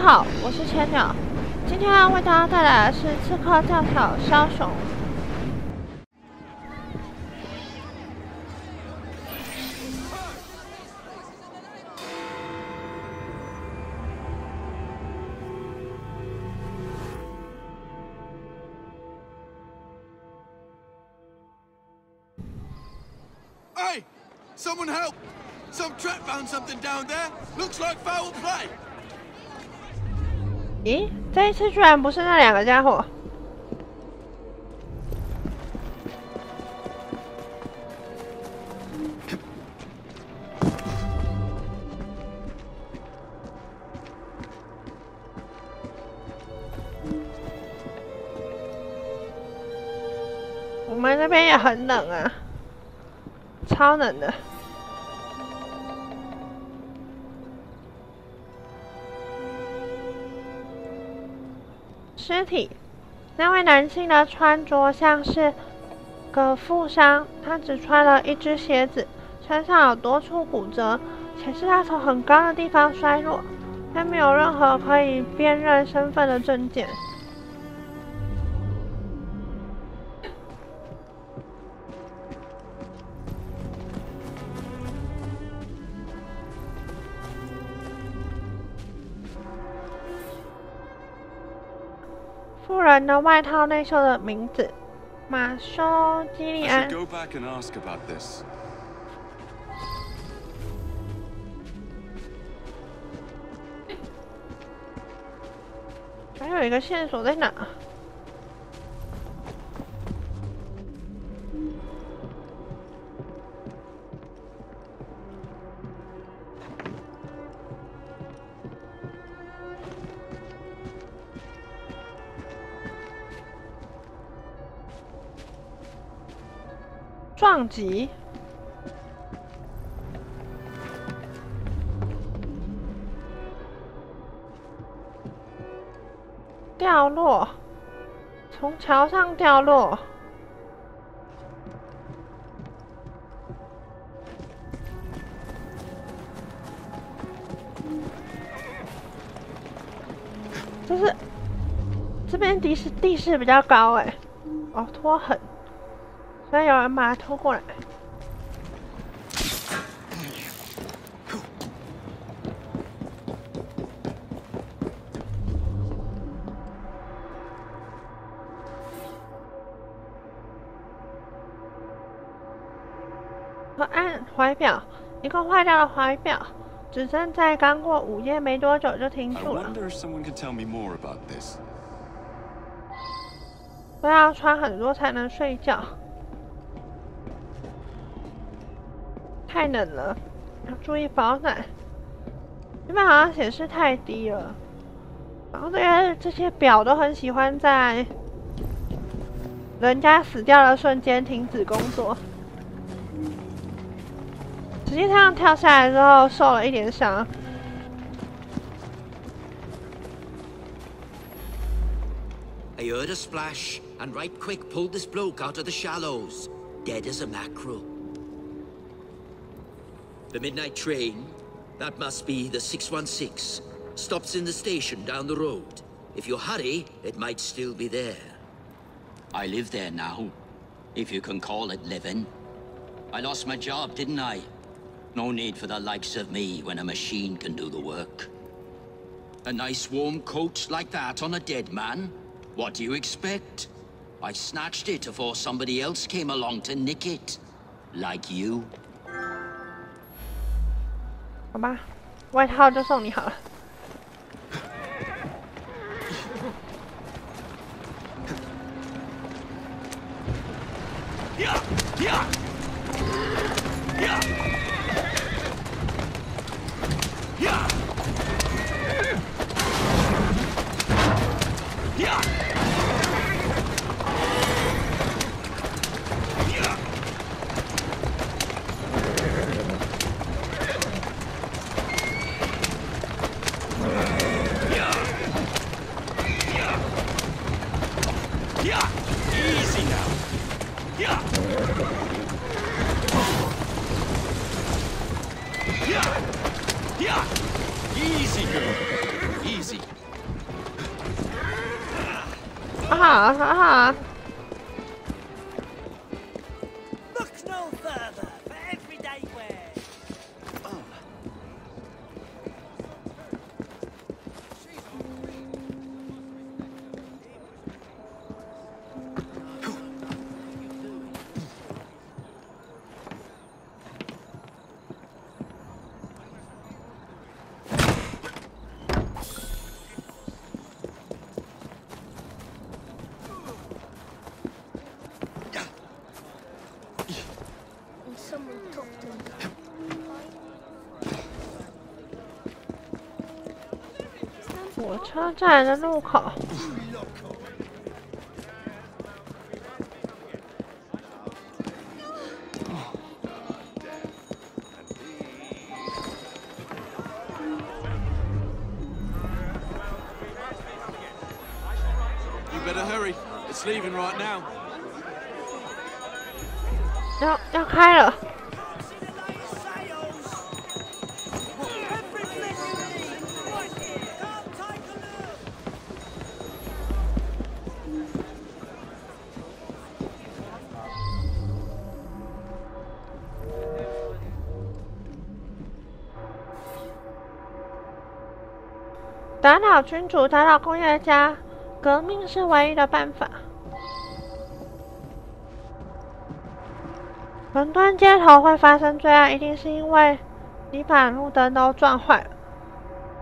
好，我是千鸟，今天要为大家带来的是《刺客教条：枭雄》。Hey! Someone help! Some trap found something down there. Looks like foul play. 咦，这一次居然不是那两个家伙！我们那边也很冷啊，超冷的。尸体，那位男性的穿着像是个富商，他只穿了一只鞋子，身上有多处骨折，且是他从很高的地方摔落，但没有任何可以辨认身份的证件。人的外套内袖的名字，马修·基利安。还有一个线索在哪？撞击。掉落，从桥上掉落。就是这边地势地势比较高哎，哦拖痕，所以有人把它拖过来。和按怀表，一个坏掉的怀表，指针在刚过午夜没多久就停住了。都要穿很多才能睡觉，太冷了，要注意保暖。这边好像显示太低了，然后这些这些表都很喜欢在人家死掉的瞬间停止工作。实际上跳下来之后受了一点伤。I heard a splash, and right quick pulled this bloke out of the shallows, dead as a mackerel. The midnight train, that must be the 616, stops in the station down the road. If you hurry, it might still be there. I live there now, if you can call it living. I lost my job, didn't I? No need for the likes of me when a machine can do the work. A nice warm coat like that on a dead man? What do you expect? I snatched it before somebody else came along to nick it. Like you. 好吧，外套就送你好了。Easy now. 火车站的路口。要要开了。打倒君主，打倒工业家，革命是唯一的办法。伦敦街头会发生罪案，一定是因为你把路灯都撞坏了。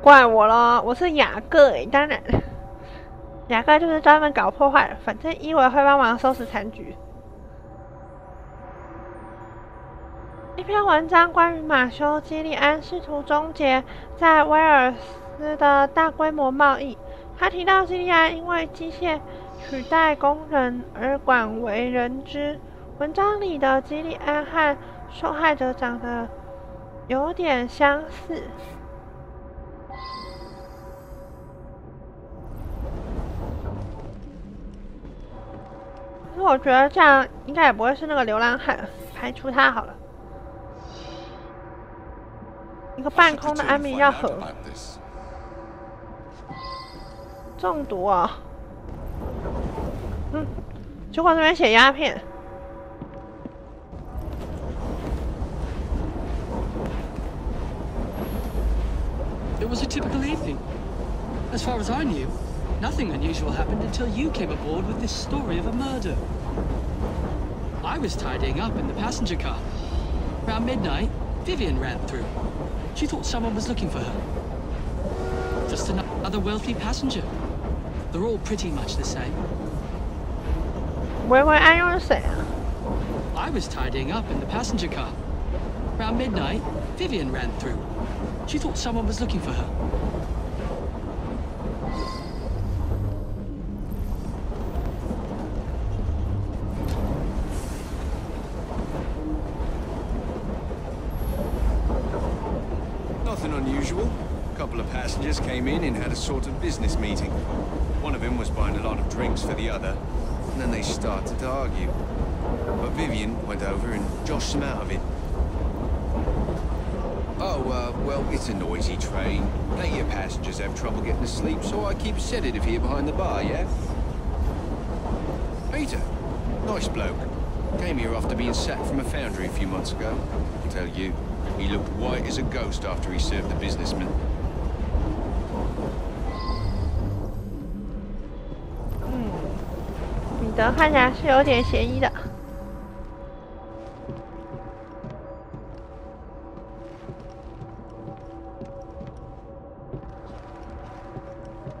怪我咯，我是雅各诶，当然，雅各就是专门搞破坏的。反正伊维会帮忙收拾残局。一篇文章关于马修·基利安试图终结在威尔斯的大规模贸易。他提到，基利安因为机械取代工人而广为人知。文章里的基利安和受害者长得有点相似。可是我觉得这样应该也不会是那个流浪汉，排除他好了。一个半空的安眠药盒，中毒啊！嗯，结果这边写鸦片。It was a typical evening. As far as I knew, nothing unusual happened until you came aboard with this story of a murder. I was tidying up in the passenger car. Around midnight, Vivian ran through. She thought someone was looking for her. Just another wealthy passenger. They're all pretty much the same. Where were I on say? I was tidying up in the passenger car. Around midnight, Vivian ran through. She thought someone was looking for her. Nothing unusual. A couple of passengers came in and had a sort of business meeting. Of them was buying a lot of drinks for the other, and then they started to argue. But Vivian went over and joshed them out of it. Oh, uh, well, it's a noisy train. Plenty of passengers have trouble getting to sleep, so I keep sedative here behind the bar, yeah? Peter, nice bloke. Came here after being sacked from a foundry a few months ago. I tell you, he looked white as a ghost after he served the businessman. 彼得看起来是有点嫌疑的。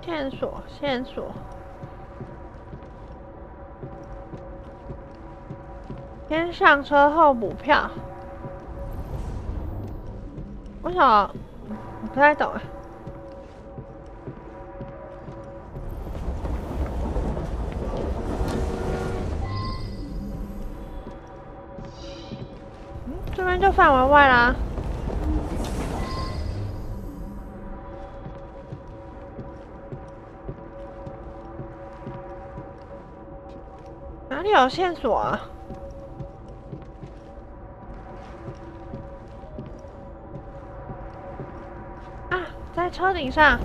线索，线索。先上车后补票。为什么？我不太懂哎。范围外啦。哪里有线索啊？啊，在车顶上。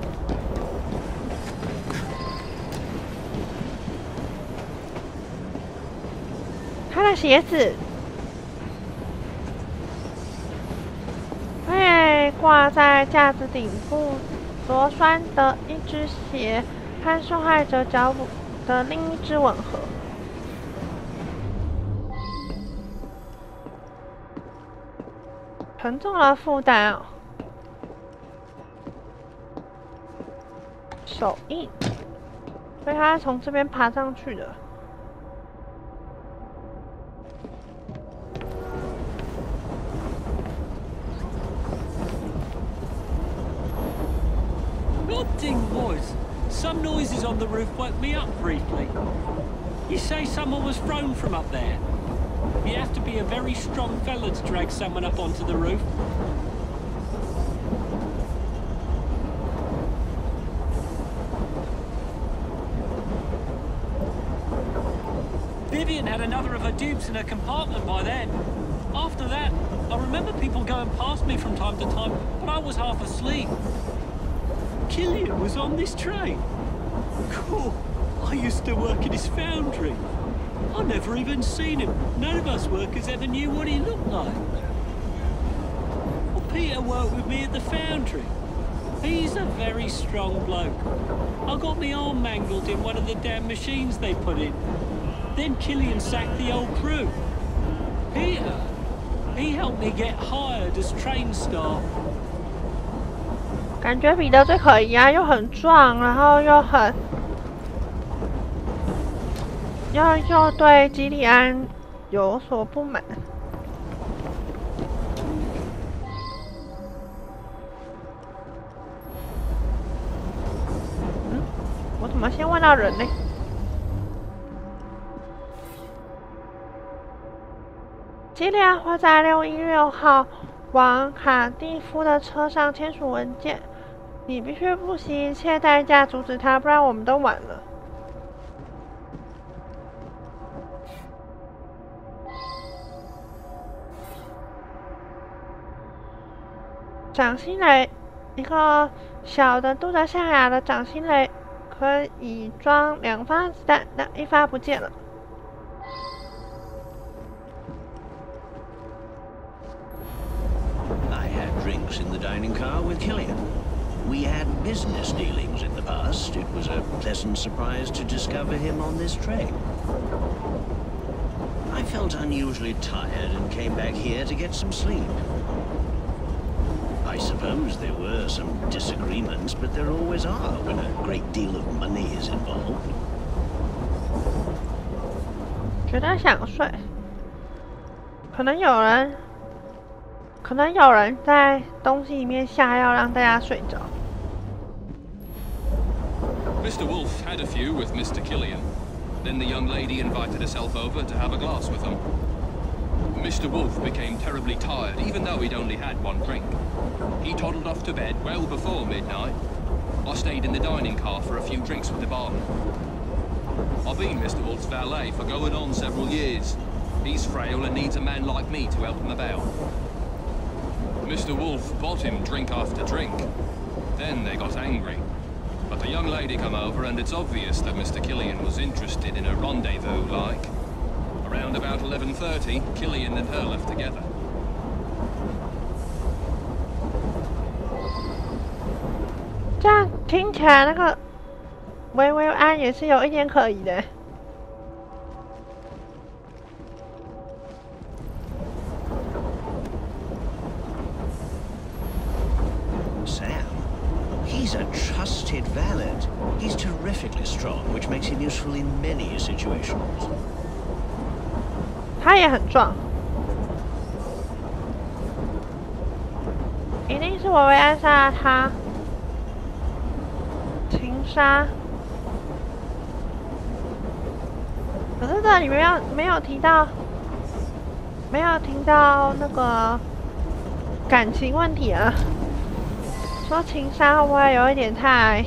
他的鞋子。被挂在架子顶部螺栓的一只鞋和受害者脚的另一只吻合。沉重的负担哦，手印，所以他是从这边爬上去的。Thing was, some noises on the roof woke me up briefly. You say someone was thrown from up there? You have to be a very strong fella to drag someone up onto the roof. Vivian had another of her dupes in her compartment by then. After that, I remember people going past me from time to time, but I was half asleep. Killian was on this train. Cool. I used to work in his foundry. I never even seen him. None of us workers ever knew what he looked like. Well, Peter worked with me at the foundry. He's a very strong bloke. I got my arm mangled in one of the damn machines they put in. Then Killian sacked the old crew. Peter, he helped me get hired as train staff. 感觉彼得最可疑啊，又很壮，然后又很，又又对基里安有所不满。嗯，我怎么先问到人呢？基里安会在六一六号往卡蒂夫的车上签署文件。你必须不惜一切代价阻止他，不然我们都晚了。掌心雷，一个小的嘟着象牙的掌心雷，可以装两发子弹，但一发不见了。I had drinks in the dining car with Killian. We had business dealings in the past. It was a pleasant surprise to discover him on this train. I felt unusually tired and came back here to get some sleep. I suppose there were some disagreements, but there always are when a great deal of money is involved. 觉得想睡，可能有人，可能有人在东西里面下药让大家睡着。 Mr. Wolf had a few with Mr. Killian. Then the young lady invited herself over to have a glass with them. Mr. Wolf became terribly tired, even though he'd only had one drink. He toddled off to bed well before midnight. I stayed in the dining car for a few drinks with the barman. I've been Mr. Wolf's valet for going on several years. He's frail and needs a man like me to help him about. Mr. Wolf bought him drink after drink. Then they got angry. But the young lady come over and it's obvious that Mr. Killian was interested in a rendezvous, like. Around about 11.30, Killian and her left together. Chắc any situation 他也很壮，一定是维维安杀了他，情杀。可是这里没有没有提到，没有听到那个感情问题啊。说情杀会不会有一点太？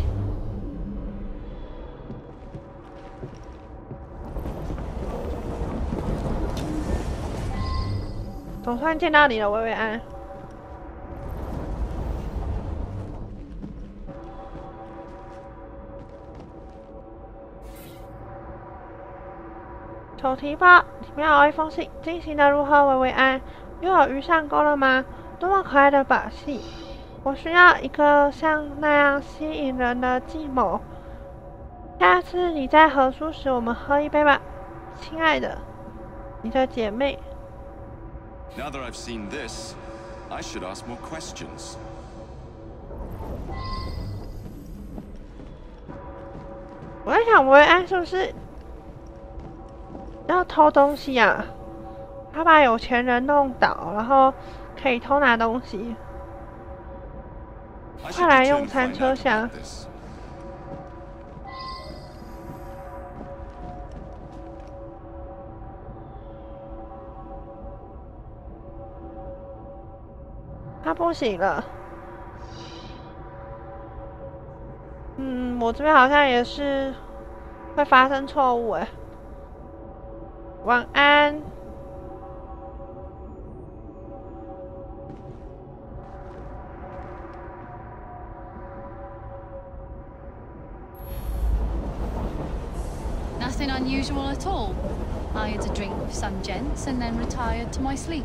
总算见到你了，薇薇安。手提包里面有一封信，进行的如何？维维安又有鱼上钩了吗？多么可爱的把戏！我需要一个像那样吸引人的计谋。下次你在合书时，我们喝一杯吧，亲爱的，你的姐妹。Now that I've seen this, I should ask more questions. 我在想，维维安是不是要偷东西啊？他把有钱人弄倒，然后可以偷拿东西。快来用餐车厢不行了。嗯，我这边好像也是会发生错误哎。晚安。Nothing unusual at all. I had a drink with some gents and then retired to my sleep.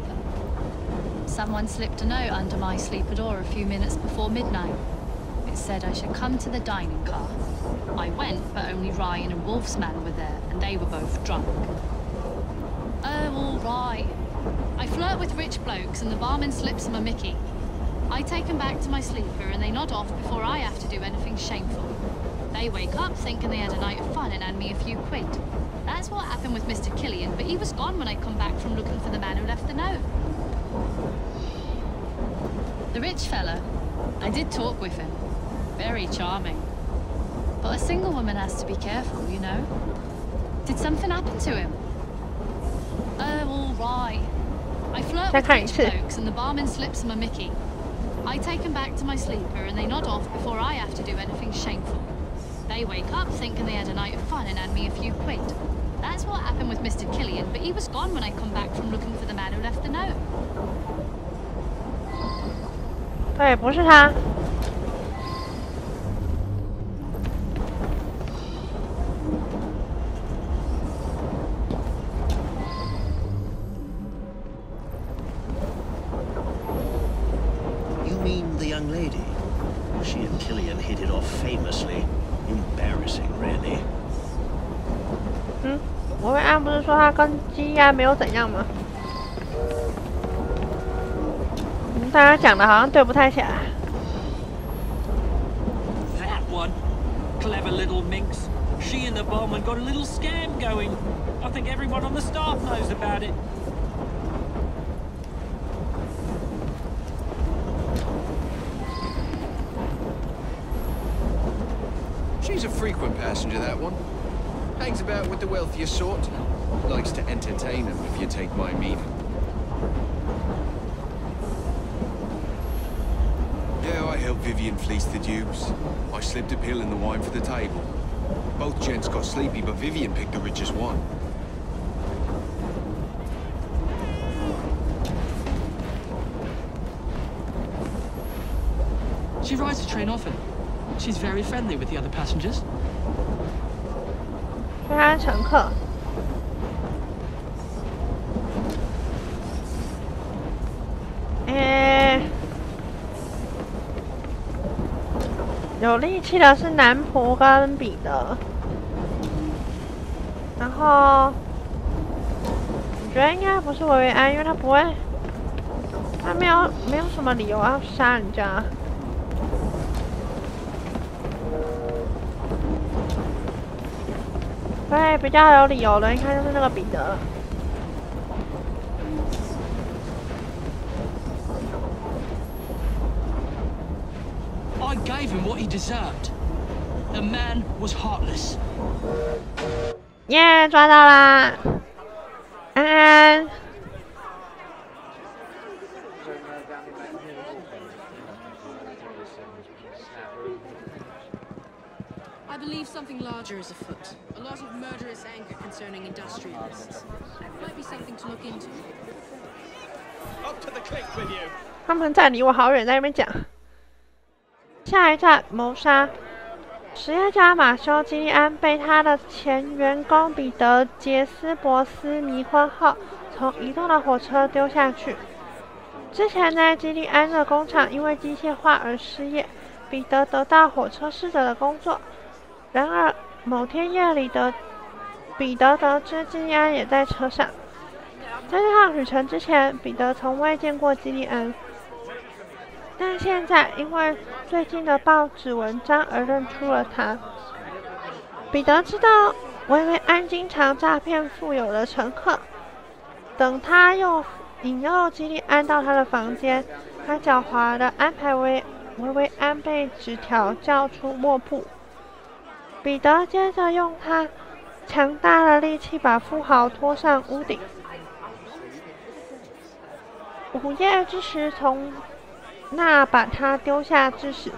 Someone slipped a note under my sleeper door a few minutes before midnight. It said I should come to the dining car. I went, but only Ryan and Wolf's man were there, and they were both drunk. Oh, all right. I flirt with rich blokes, and the barman slips them a Mickey. I take 'em back to my sleeper, and they nod off before I have to do anything shameful. They wake up thinking they had a night of fun and hand me a few quid. That's what happened with Mr. Killian, but he was gone when I come back from looking for the man who left the note. The rich fella, I did talk with him. Very charming. But a single woman has to be careful, you know. Did something happen to him? Oh, all right. I flirt with rich blokes and the barman slips them a Mickey. I take him back to my sleeper and they nod off before I have to do anything shameful. They wake up thinking they had a night of fun and hand me a few quid. That's what happened with Mr. Killian, but he was gone when I come back from looking for the man who left the note. 对，不是他。You mean the young lady? She and Killian hit it off famously. Embarrassing, really. 嗯，维维安不是说他跟基安没有怎样吗？大家讲的好像对不太起来。 That one. Clever little minx. She and the barman got a little scam going. I think everyone on the staff knows about it. She's a frequent passenger, that one. Hangs about with the wealthier sort. Likes to entertain them, if you take my meaning. Helped Vivian fleece the dupes. I slipped a pill in the wine for the table. Both gents got sleepy, but Vivian picked the richest one. She rides the train often. She's very friendly with the other passengers. 乘客。有力气的是男仆跟彼得，然后我觉得应该不是维维安，因为他不会，他没有没有什么理由要杀人家。对，比较有理由的，应该就是那个彼得。I what he deserved. The man was heartless. 耶抓到啦！安安， I believe something larger is afoot. A lot of murderous anger concerning industrialists. Might be something to look into. Up to the clink with you! 他们站离我好远，在那边讲。 下一站谋杀，实业家马修·基利安被他的前员工彼得·杰斯伯斯迷昏后，从移动的火车丢下去。之前在基利安的工厂因为机械化而失业，彼得得到火车侍者的工作。然而某天夜里的彼得得知基利安也在车上。在这趟旅程之前，彼得从未见过基利安。但现在，因为最近的报纸文章而认出了他。彼得知道维维安经常诈骗富有的乘客。等他又引诱基利安到他的房间，他狡猾地安排维维维安被纸条叫出卧铺。彼得接着用他强大的力气把富豪拖上屋顶。午夜之时，从那把他丢下致死。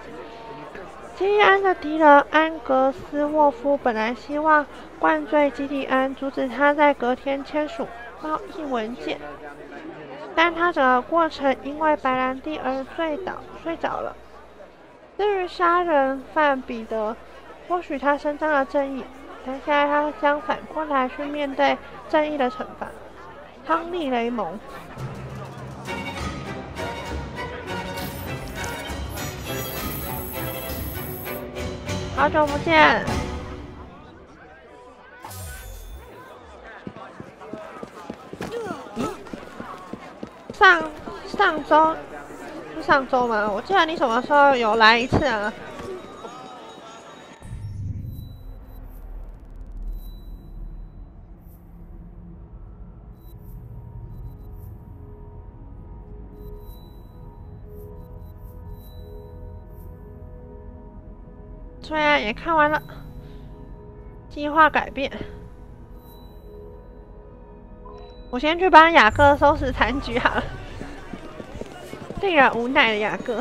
基利安的敌人安格斯沃夫本来希望灌醉基利安，阻止他在隔天签署贸易文件，但他整个过程因为白兰地而醉倒睡着了。至于杀人犯彼得，或许他伸张了正义，但现在他将反过来去面对正义的惩罚。汤利雷蒙。好久不见。上上周是上周吗？我记得你什么时候有来一次啊？虽然也看完了，计划改变。我先去帮雅各收拾残局好了，令人无奈的雅各。